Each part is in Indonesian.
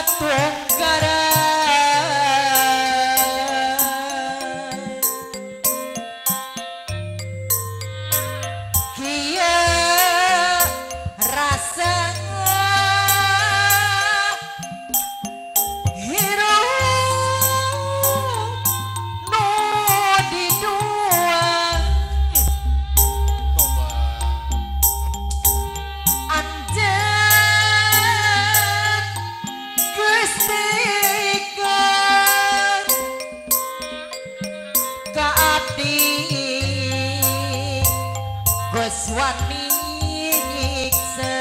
Satwa Garam Gus wani nyiksa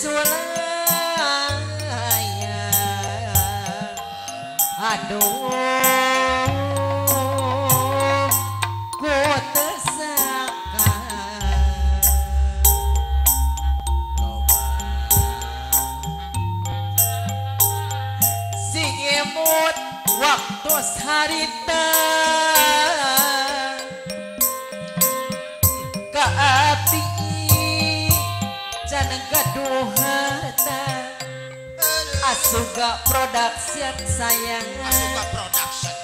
sulaya Aduh, waktu harita. Ka api Jangan gaduh harta Asuga production sayang. Asuka production.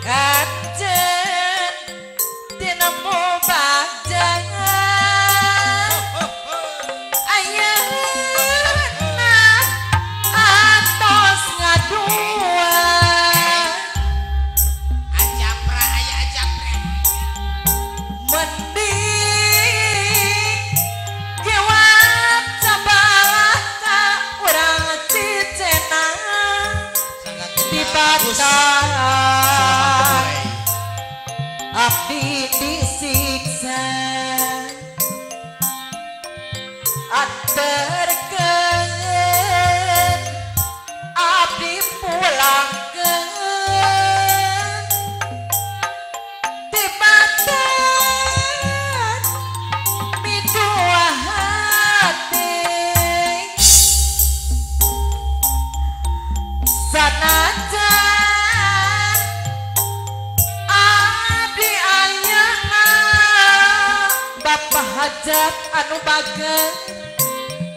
Kanjen Dinamo bajangan Aterken Abdi pulangken Tibatan Midua hati Sanajan hajat anu bagen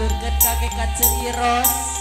Dihaturkeun kakek kaceiros Ngajene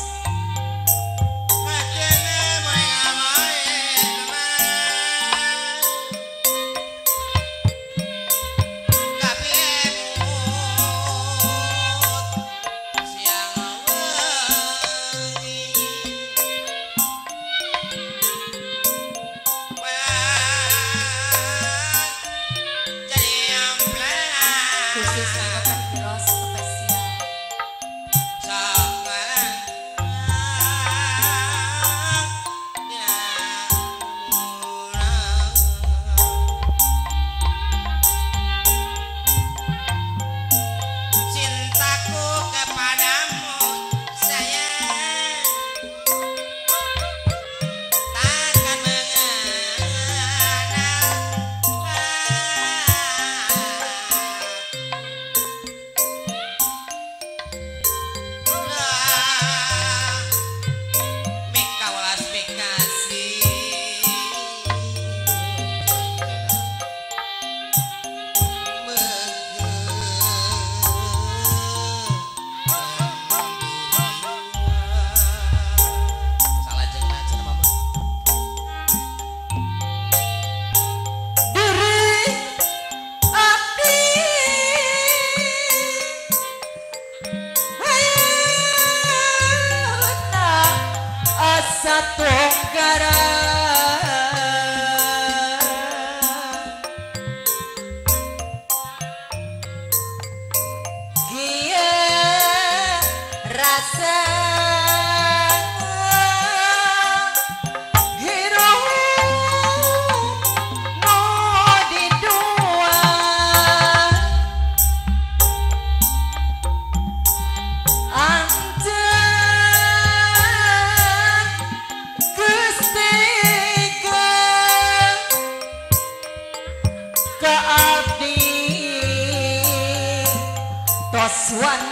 one